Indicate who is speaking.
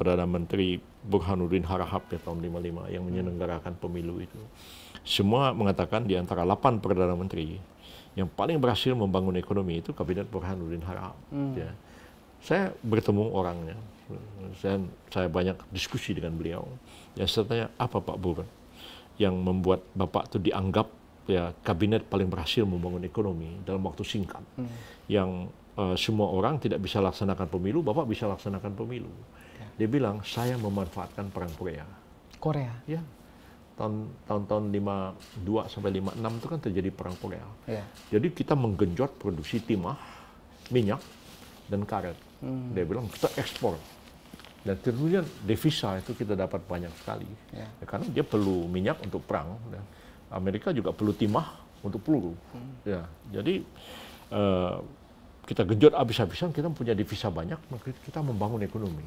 Speaker 1: Perdana Menteri Burhanuddin Harahap ya tahun 55 yang menyelenggarakan pemilu itu. Semua mengatakan di antara 8 Perdana Menteri yang paling berhasil membangun ekonomi itu Kabinet Burhanuddin Harahap. Hmm. Ya. Saya bertemu orangnya, saya, saya banyak diskusi dengan beliau. Ya saya tanya, apa Pak Burhan yang membuat Bapak itu dianggap ya kabinet paling berhasil membangun ekonomi dalam waktu singkat. Hmm. Yang uh, semua orang tidak bisa laksanakan pemilu, Bapak bisa laksanakan pemilu. Ya. Dia bilang, saya memanfaatkan perang Korea.
Speaker 2: Korea?
Speaker 1: Ya. Tahun, tahun-tahun 52 sampai 56 itu kan terjadi perang Korea. Ya. Jadi kita menggenjot produksi timah, minyak, dan karet. Hmm. Dia bilang kita ekspor. Dan tentunya devisa itu kita dapat banyak sekali. Ya. Ya, karena dia perlu minyak untuk perang. Dan Amerika juga perlu timah untuk peluru. Hmm. Ya, jadi uh, kita genjot habis-habisan, kita punya devisa banyak, maka kita membangun ekonomi.